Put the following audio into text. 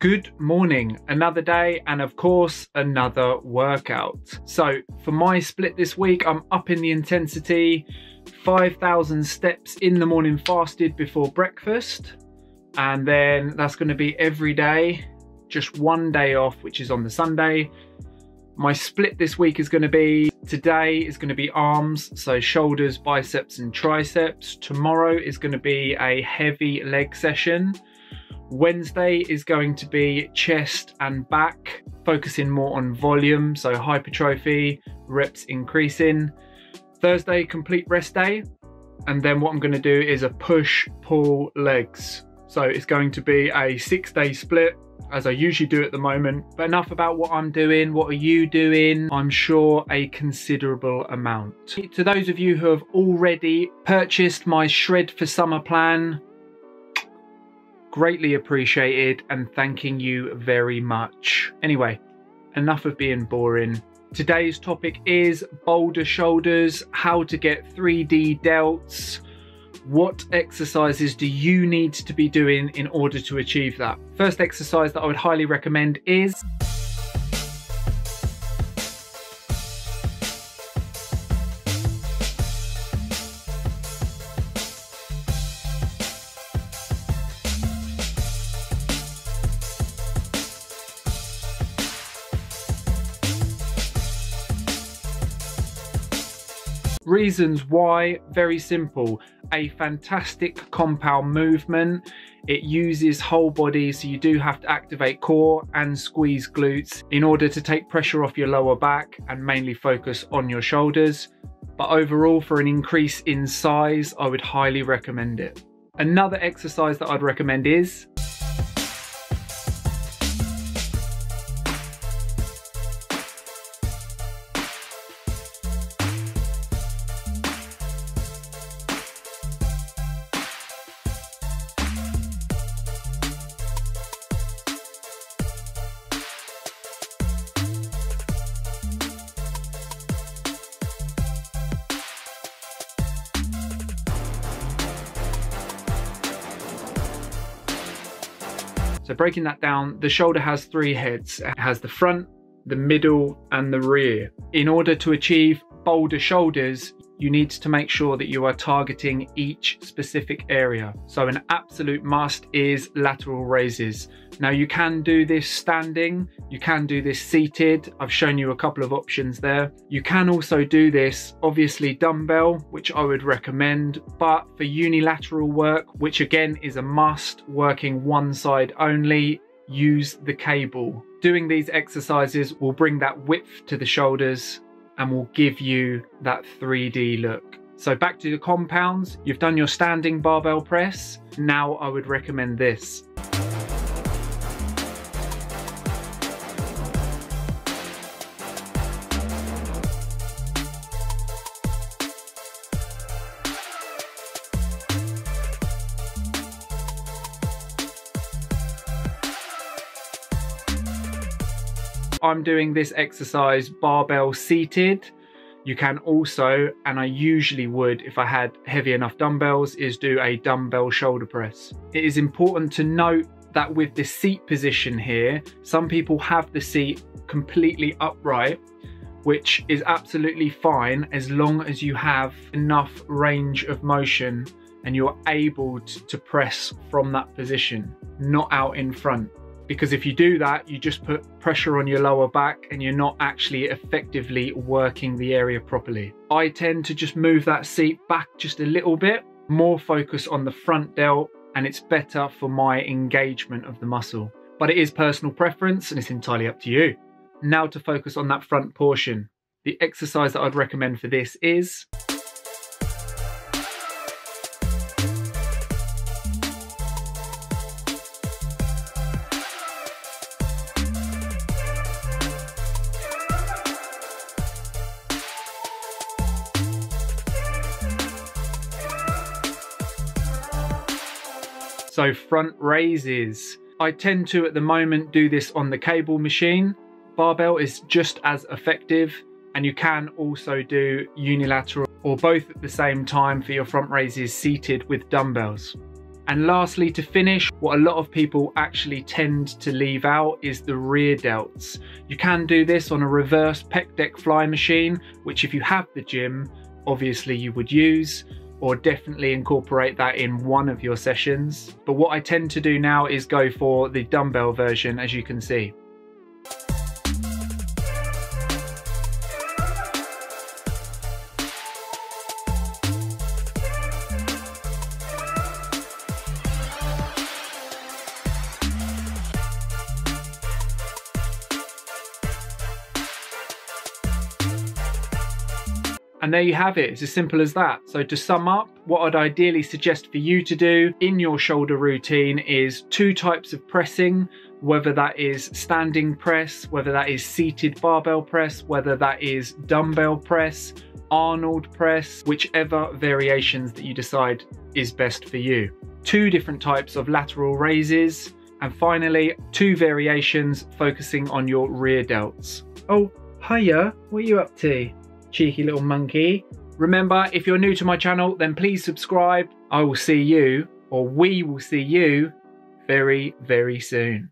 Good morning, another day, and of course, another workout. So, for my split this week, I'm up in the intensity 5,000 steps in the morning fasted before breakfast, and then that's going to be every day, just one day off, which is on the Sunday. My split this week is going to be today is going to be arms, so shoulders, biceps, and triceps. Tomorrow is going to be a heavy leg session Wednesday is going to be chest and back, focusing more on volume, so hypertrophy, reps increasing. Thursday, complete rest day. And then what I'm going to do is a push pull legs. So it's going to be a six day split as I usually do at the moment. But enough about what I'm doing. What are you doing? I'm sure a considerable amount. To those of you who have already purchased my Shred for Summer plan, Greatly appreciated and thanking you very much. Anyway, enough of being boring. Today's topic is boulder shoulders, how to get 3D delts. What exercises do you need to be doing in order to achieve that? First exercise that I would highly recommend is Reasons why, very simple. A fantastic compound movement. It uses whole body, so you do have to activate core and squeeze glutes in order to take pressure off your lower back and mainly focus on your shoulders. But overall, for an increase in size, I would highly recommend it. Another exercise that I'd recommend is So breaking that down, the shoulder has three heads. It has the front, the middle, and the rear. In order to achieve boulder shoulders, you need to make sure that you are targeting each specific area. So an absolute must is lateral raises. Now you can do this standing, you can do this seated. I've shown you a couple of options there. You can also do this, obviously dumbbell, which I would recommend, but for unilateral work, which again is a must, working one side only, use the cable. Doing these exercises will bring that width to the shoulders and will give you that 3D look. So back to the compounds, you've done your standing barbell press. Now I would recommend this. I'm doing this exercise barbell seated. You can also, and I usually would if I had heavy enough dumbbells, is do a dumbbell shoulder press. It is important to note that with the seat position here, some people have the seat completely upright, which is absolutely fine as long as you have enough range of motion and you're able to press from that position, not out in front because if you do that, you just put pressure on your lower back and you're not actually effectively working the area properly. I tend to just move that seat back just a little bit, more focus on the front delt, and it's better for my engagement of the muscle. But it is personal preference and it's entirely up to you. Now to focus on that front portion. The exercise that I'd recommend for this is So front raises. I tend to at the moment do this on the cable machine. Barbell is just as effective and you can also do unilateral or both at the same time for your front raises seated with dumbbells. And lastly, to finish, what a lot of people actually tend to leave out is the rear delts. You can do this on a reverse pec deck fly machine, which if you have the gym, obviously you would use or definitely incorporate that in one of your sessions. But what I tend to do now is go for the dumbbell version, as you can see. And there you have it, it's as simple as that. So to sum up, what I'd ideally suggest for you to do in your shoulder routine is two types of pressing, whether that is standing press, whether that is seated barbell press, whether that is dumbbell press, Arnold press, whichever variations that you decide is best for you. Two different types of lateral raises, and finally, two variations focusing on your rear delts. Oh, hiya, what are you up to? Cheeky little monkey. Remember, if you're new to my channel, then please subscribe. I will see you, or we will see you, very, very soon.